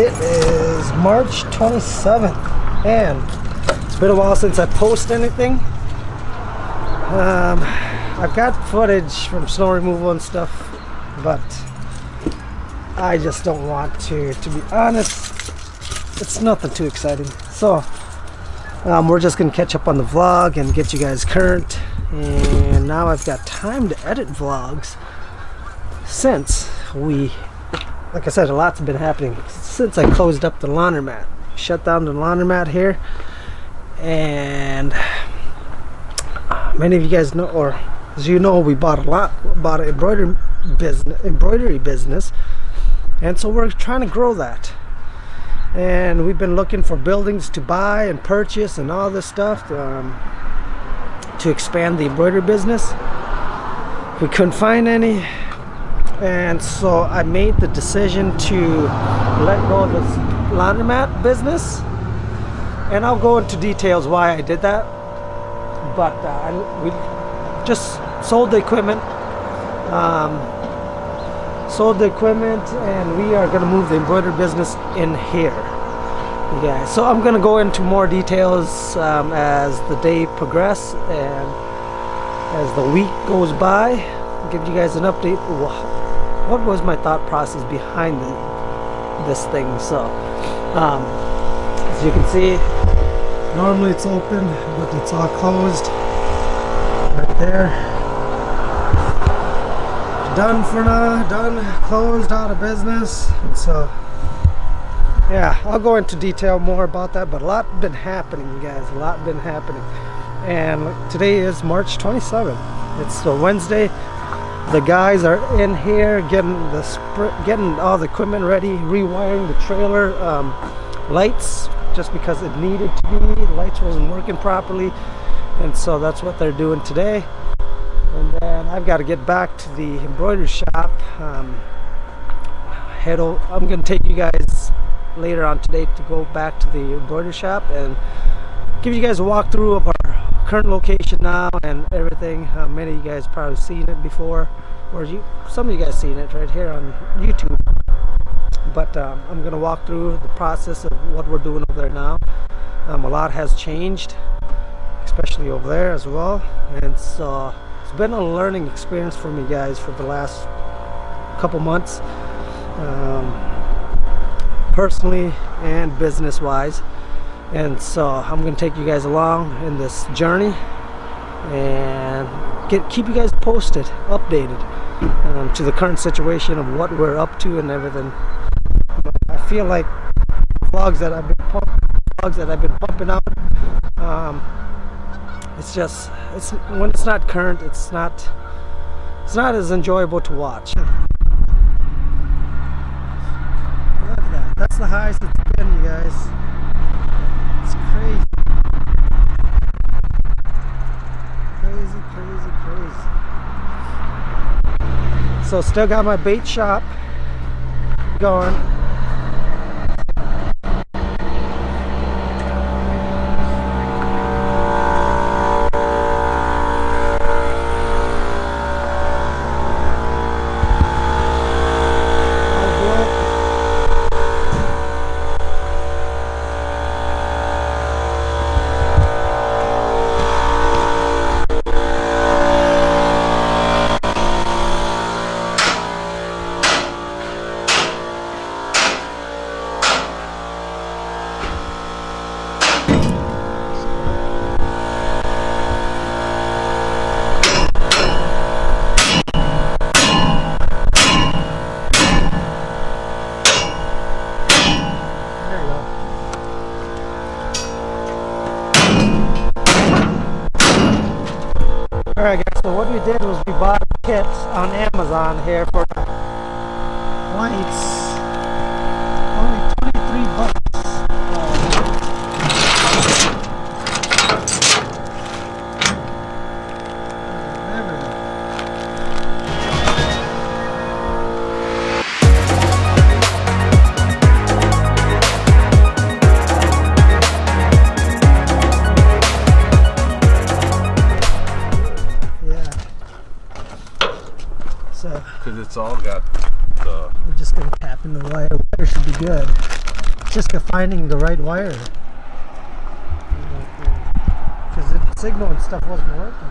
It is March 27th, and it's been a while since I post anything. Um, I've got footage from snow removal and stuff, but I just don't want to. To be honest, it's nothing too exciting. So um, we're just gonna catch up on the vlog and get you guys current. And now I've got time to edit vlogs since we like I said, a lot's been happening since I closed up the laundromat. Shut down the laundromat here, and many of you guys know, or as you know, we bought a lot, bought an embroidery business, embroidery business, and so we're trying to grow that. And we've been looking for buildings to buy and purchase and all this stuff um, to expand the embroidery business. We couldn't find any and so I made the decision to let go of this laundromat business. And I'll go into details why I did that. But uh, I, we just sold the equipment um, sold the equipment and we are going to move the embroidery business in here. Yeah so I'm gonna go into more details um, as the day progress and as the week goes by give you guys an update what was my thought process behind the, this thing? So um, as you can see normally it's open but it's all closed. Right there. Done for now done closed out of business. And so yeah I'll go into detail more about that but a lot been happening guys a lot been happening. And today is March 27th it's a Wednesday the guys are in here getting the getting all the equipment ready rewiring the trailer um, lights just because it needed to be. The lights wasn't working properly and so that's what they're doing today. And then I've got to get back to the embroidery shop um, head I'm gonna take you guys later on today to go back to the embroidery shop and give you guys a walkthrough of our current location now and everything. Uh, many of you guys probably seen it before, or you, some of you guys seen it right here on YouTube. But um, I'm to walk through the process of what we're doing over there now. Um, a lot has changed, especially over there as well. And so it's been a learning experience for me guys for the last couple months. Um, personally and business wise and so I'm gonna take you guys along in this journey and get keep you guys posted updated um, to the current situation of what we're up to and everything. But I feel like vlogs that I've been vlogs that I've been pumping out um, it's just it's when it's not current it's not it's not as enjoyable to watch. Look at that. That's the highest it's been you guys So still got my bait shop going. all got the... We're just going to tap into the wire. Wire should be good. It's just finding the right wire. Because the signal and stuff wasn't working.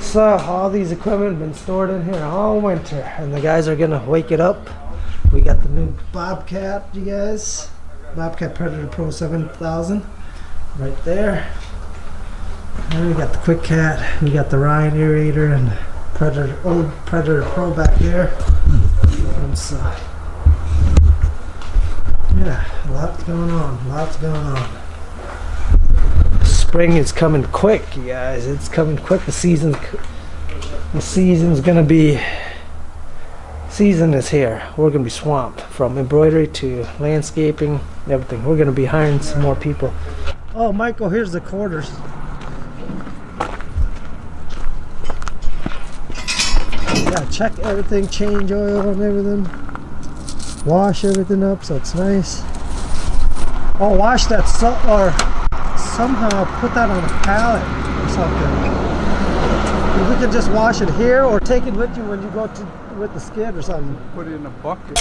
So all these equipment been stored in here all winter and the guys are gonna wake it up. We got the new Bobcat, you guys. Bobcat Predator Pro 7000 right there. We got the Quick Cat. We got the Ryan aerator and Predator old Predator Pro back there. So, uh, yeah, lots going on. Lots going on spring is coming quick, you guys. It's coming quick. The season, the season's gonna be. Season is here. We're gonna be swamped from embroidery to landscaping, everything. We're gonna be hiring some more people. Oh, Michael, here's the quarters. Yeah, check everything, change oil and everything. Wash everything up so it's nice. Oh, wash that salt or somehow put that on a pallet or something. We could just wash it here or take it with you when you go to with the skid or something. Put it in a bucket.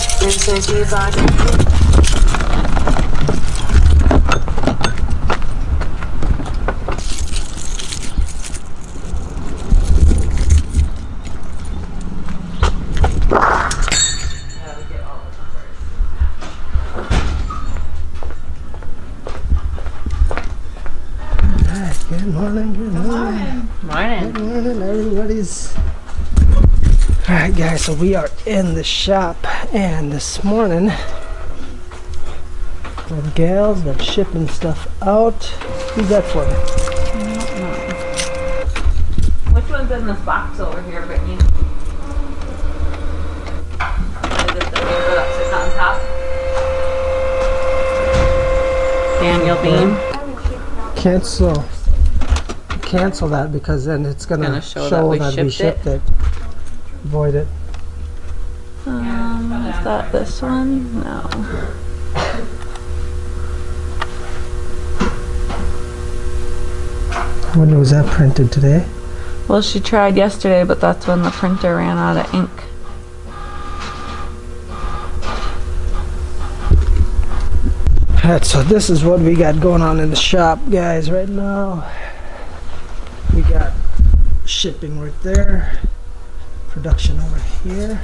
Alright, good morning, good morning. Morning. Good morning, everybody's. Alright, guys, so we are in the shop, and this morning, the gals that shipping stuff out. Who's that for? Which one's in this box over here, Brittany? Is it the paper that sits on top? Daniel Beam. Cancel. Cancel that because then it's gonna, Gonna show that we shipped it? shipped it. Void it. Um, is that this one? No. When was that printed today? Well, she tried yesterday, but that's when the printer ran out of ink. Alright, so this is what we got going on in the shop, guys, right now. We got shipping right there, production over here.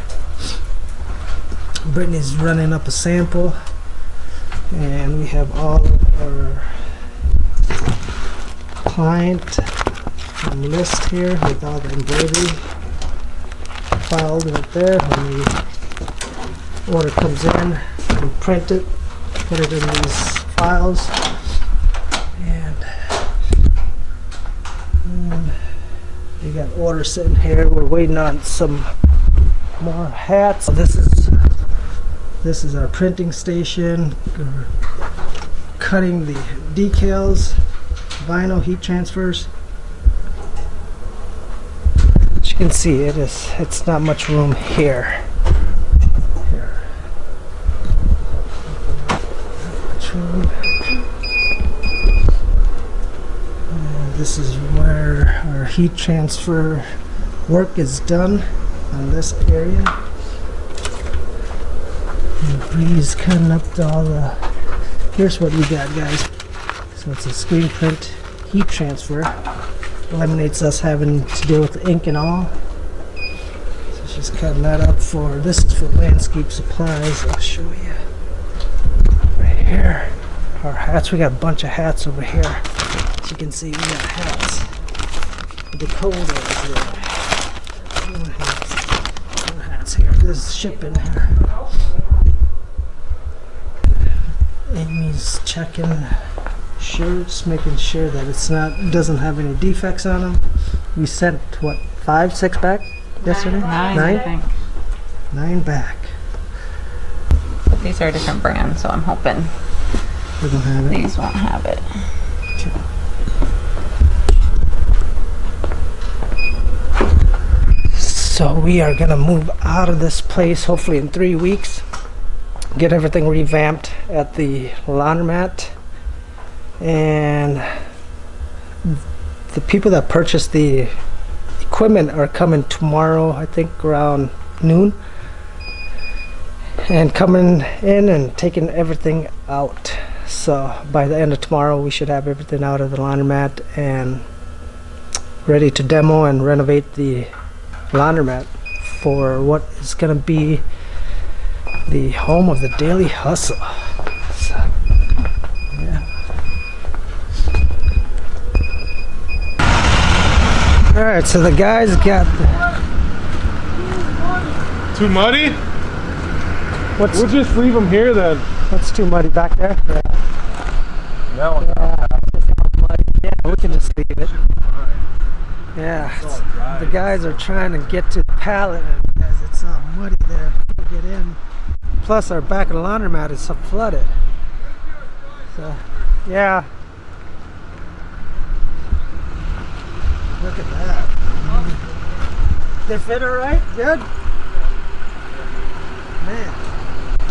Brittany's running up a sample, and we have all of our client list here with all the embroidery filed right there. When the order comes in, we print it put it in these files and, and orders sitting here. We're waiting on some more hats. This is this is our printing station. We're cutting the decals vinyl heat transfers. As you can see it is it's not much room here heat transfer work is done on this area. And the breeze cutting up to all the. Here's what we got, guys. So it's a screen print heat transfer. Eliminates us having to deal with the ink and all. So she's cutting that up for. This is for landscape supplies. I'll show you right here. Our hats, we got a bunch of hats over here. As you can see, we got hats. Dakota is there. More hats here. This is shipping here. Amy's checking shirts, making sure that it's not doesn't have any defects on them. We sent what five, six back yesterday? Nine, I think. Nine back. But these are different brands, so I'm hoping We don't have it. these won't have it. So we are gonna move out of this place hopefully in three weeks. Get everything revamped at the laundromat. And the people that purchased the equipment are coming tomorrow, I think around noon. And coming in and taking everything out. So by the end of tomorrow, we should have everything out of the laundromat and ready to demo and renovate the laundromat for what is going to be the home of the Daily Hustle. So, yeah. All right, so the guys got Too muddy? what's We'll just leave them here then. what's too muddy back there. Yeah, That one. yeah, it's just all muddy. yeah, we can just leave it. Yeah, the guys are trying to get to the pallet and as it's all muddy there to get in. Plus, our back of the laundromat is so flooded. So, yeah. Look at that. Mm-hmm. They fit all right? Good? Man,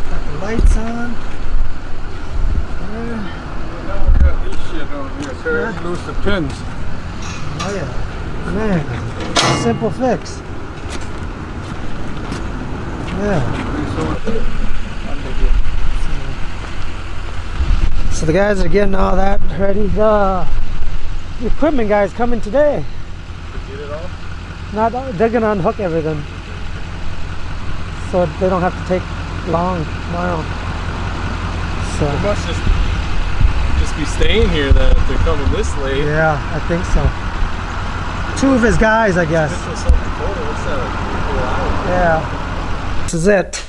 got the lights on. Yeah. Loose the pins. Oh yeah. Man. Simple fix. Yeah. So the guys are getting all that ready. The, the equipment guys coming today. Get it all? Not they're gonna unhook everything. So they don't have to take long tomorrow. They So must just just be staying here then if they're coming this late. yeah, I think so. Two of his guys, I guess. Yeah. This is it.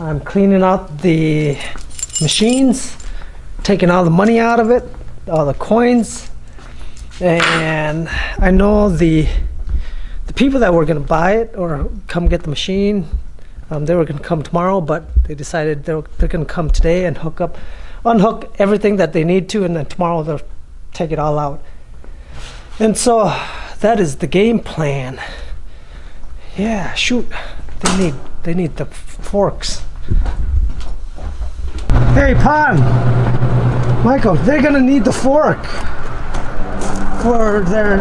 I'm cleaning out the machines, taking all the money out of it, all the coins, and I know the the people that were gonna buy it or come get the machine, um, they were gonna come tomorrow, but they decided they're they're gonna come today and hook up, unhook everything that they need to, and then tomorrow they'll take it all out. And so that is the game plan. Yeah, shoot. They need they need the forks. Hey, Pon. Michael, they're gonna need the fork for their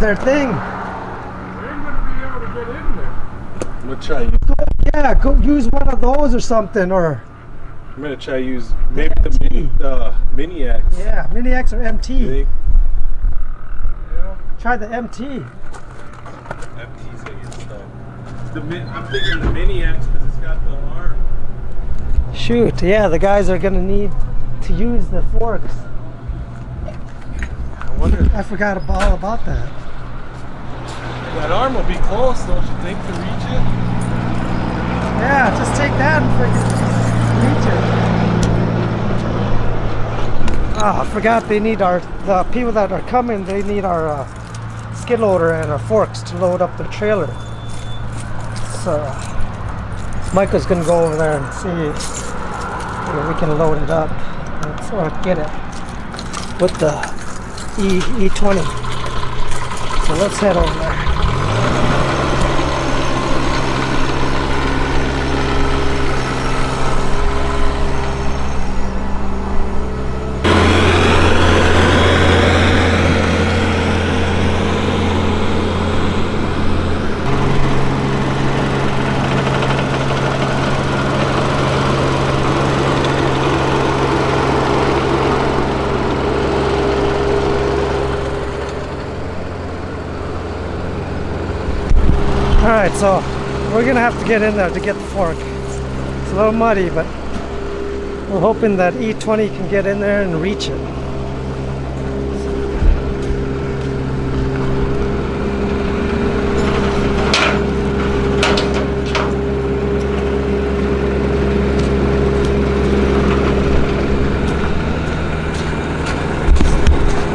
their thing. They ain't gonna be able to get in there. I'm gonna try. Yeah, go use one of those or something, or I'm gonna try use maybe the mini the mini X. yeah, Mini X or MT. Try the MT. MT's gonna get stuck. The mi- I'm thinking the mini X because it's got the arm. Shoot, yeah, the guys are gonna need to use the forks. I wonder. I forgot all about that. That arm will be close, don't you think, to reach it? Yeah, just take that and freaking reach it. Oh, I forgot they need our, the people that are coming, they need our uh, skid loader and our forks to load up the trailer. So, Michael's gonna go over there and see if we can load it up and sort of get it with the E, E20. So let's head over there. All right, so we're gonna have to get in there to get the fork. It's a little muddy, but we're hoping that E20 can get in there and reach it.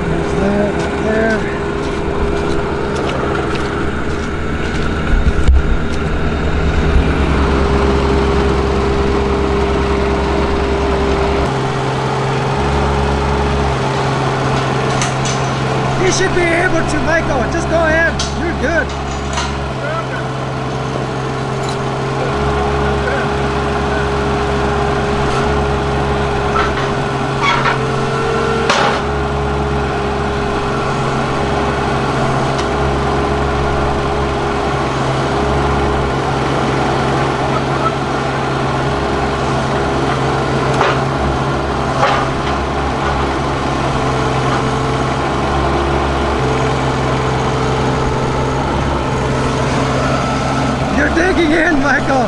There's that right there. You should be able to, Michael. Just go ahead. You're good. Digging in, Michael.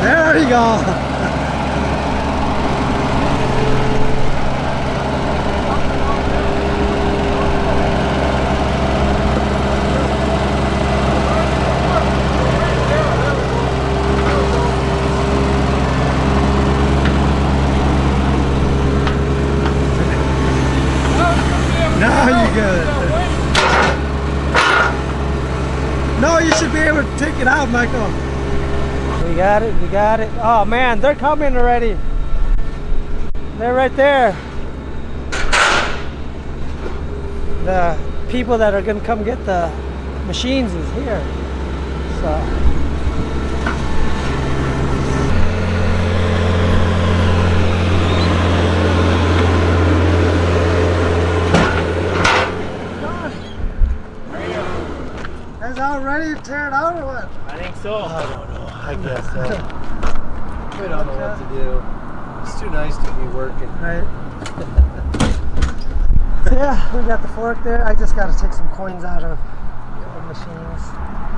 There you go. Now you good. No, you should be out, Michael. We got it, we got it. Oh man, they're coming already. They're right there. The people that are gonna come get the machines is here. So Is ready to tear it out or what? I think so. I don't know. I guess so. we don't know what to do. It's too nice to be working. Right. yeah, we got the fork there. I just got to take some coins out of the machines.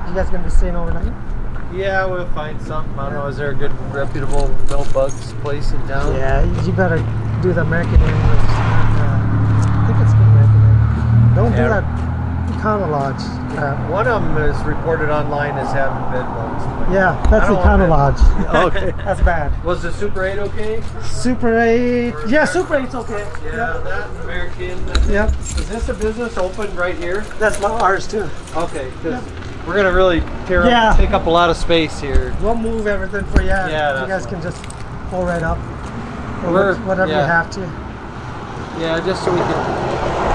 You guys gonna be staying overnight? Yeah, we'll find something. I don't know. Is there a good, reputable no bugs place in town? Yeah, you- you better do the AmericInn. with, Uh, I think it's the AmericInn. Don't do that Econo Lodge. Uh, One of them is reported online as having bed bugs. yeah, that's don't Econo Lodge. Okay. That's bad. Was the Super 8 okay? Super 8. Yeah, Super 8's okay. Yeah, that American. Yep. Is this a business open right here? That's my ours too. Okay, because we're gonna really tear Yeah. up, take up a lot of space here. We'll move everything for you. Yeah, you guys can just pull right up. Or We're- wh- whatever you have to. Yeah, just so we can.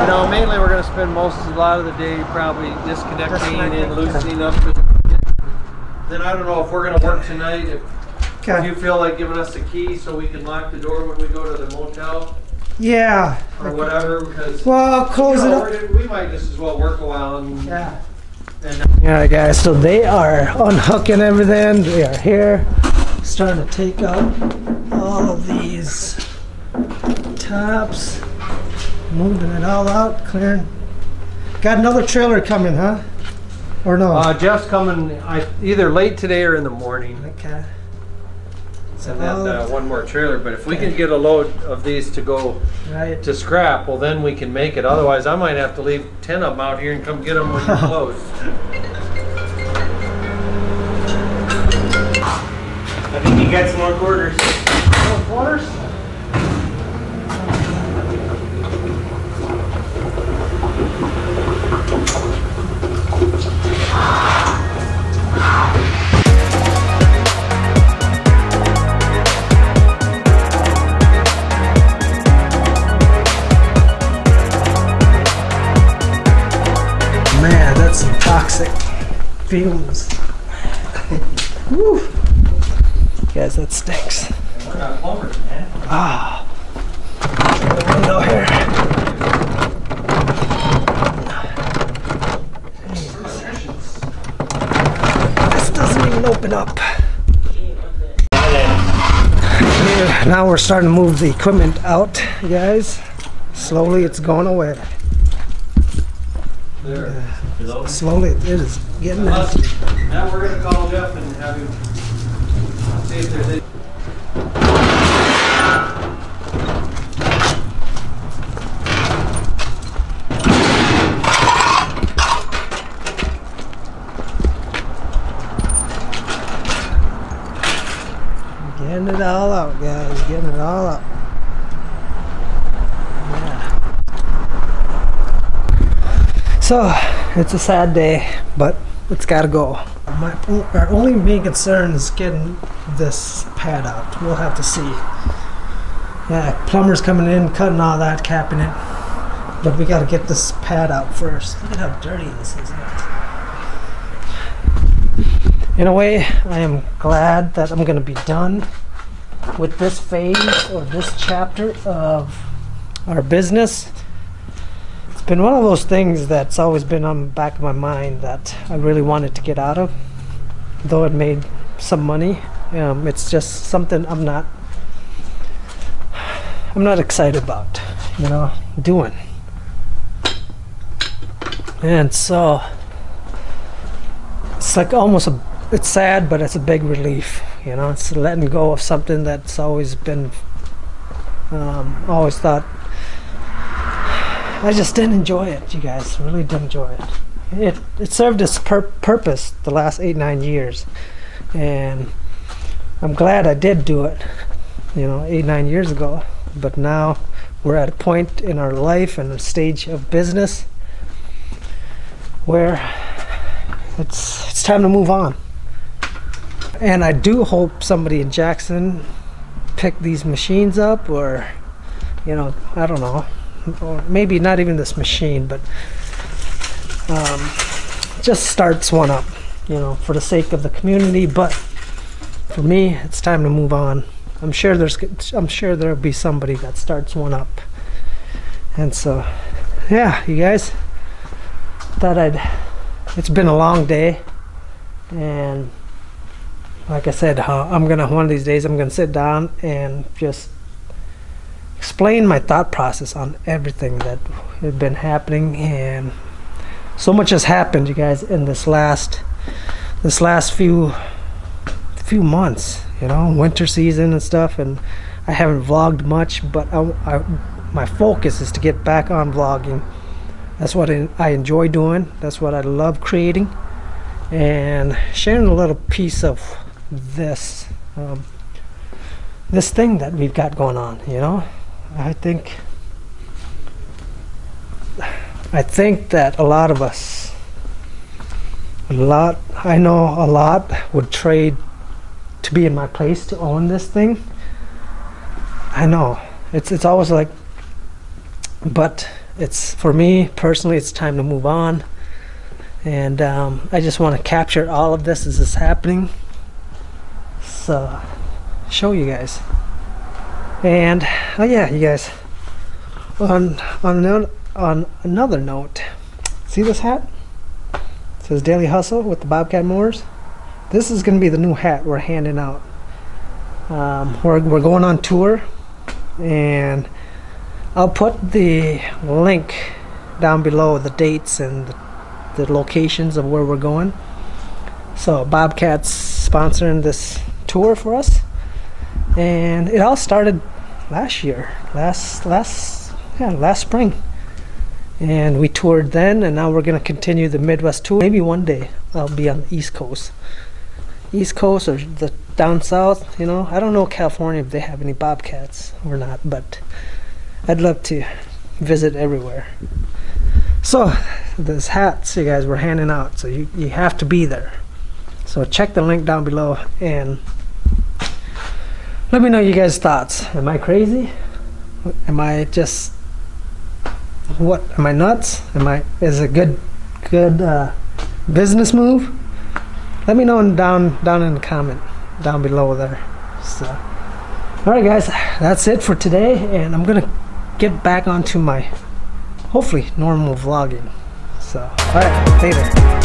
You know, mainly we're gonna spend most a lot of the day probably disconnecting Disconnecting. and loosening up. Then I don't know if we're gonna work tonight. If Okay. you feel like giving us the key so we can lock the door when we go to the motel Yeah. or whatever, because Well, I'll close you it up. we're- might just as well work a while and. Yeah. and Yeah, guys. So they are unhooking everything. They are here, starting to take out all of these tops, moving it all out, clearing. Got another trailer coming, huh? Or no? uh, Jeff's coming I, either late today or in the morning. okay. And then uh, one more trailer. But if we can get a load of these to go Right. to scrap, well then we can make it. Otherwise, I might have to leave ten of them out here and come get them when you're close. I think you got some more quarters. Quarters? Fumes. Woo. Guys, that stinks. Ah. The window here. This doesn't even open up. Yeah, now we're starting to move the equipment out, guys. Slowly it's going away. There. Slowly it is getting out. Now we're gonna call Jeff and have him see if there's any. Getting it all out, guys. Getting it all out. Yeah. So, it's a sad day, but it's gotta go. My, our only main concern is getting this pad out. We'll have to see. Yeah, plumber's coming in, cutting all that, capping it. But we gotta get this pad out first. Look at how dirty this is. In a way, I am glad that I'm going to be done with this phase or this chapter of our business. It's been one of those things that's always been on the back of my mind that I really wanted to get out of. Though it made some money, um, it's just something I'm not I'm not excited about. you know, doing. And so it's like almost a it's sad but it's a big relief you know it's letting go of something that's always been um, always thought I just didn't enjoy it you guys really didn't enjoy it it, it served its pur- purpose the last eight nine years and I'm glad I did do it you know eight nine years ago but now we're at a point in our life and a stage of business where it's it's time to move on. And I do hope somebody in Jackson pick these machines up or you know, I don't know. Or maybe not even this machine, but um, just starts one up, you know, for the sake of the community, but for me, it's time to move on. I'm sure there's I'm sure there'll be somebody that starts one up. And so yeah, you guys thought I'd it's been a long day and like I said uh, I'm gonna one of these days I'm gonna sit down and just explain my thought process on everything that had been happening and so much has happened you guys in this last this last few few months you know winter season and stuff and I haven't vlogged much but I, I my focus is to get back on vlogging. That's what I enjoy doing. That's what I love creating. And sharing a little piece of this um, this thing that we've got going on you know I think I think that a lot of us a lot I know a lot would trade to be in my place to own this thing. I know. It's it's always like but it's for me personally it's time to move on. And um, I just want to capture all of this as it's happening. So show you guys and oh yeah you guys. On on another, on another note see this hat? It says daily hustle with the bobcat mowers. This is going to be the new hat we're handing out. Um, we're, we're going on tour and I'll put the link down below the dates and the locations of where we're going. So Bobcat's sponsoring this tour for us, and it all started last year, last last yeah last spring, and we toured then, and now we're gonna continue the Midwest tour. Maybe one day I'll be on the East Coast, East Coast or the down south. You know, I don't know California if they have any Bobcats or not, but I'd love to visit everywhere. So, those hats you guys were handing out, so you, you have to be there. So check the link down below and let me know you guys' thoughts. Am I crazy? Am I just what? Am I nuts? Am I is a good good uh, business move? Let me know down down in the comment down below there. So, all right, guys, that's it for today, and I'm gonna get back onto my hopefully normal vlogging so all right later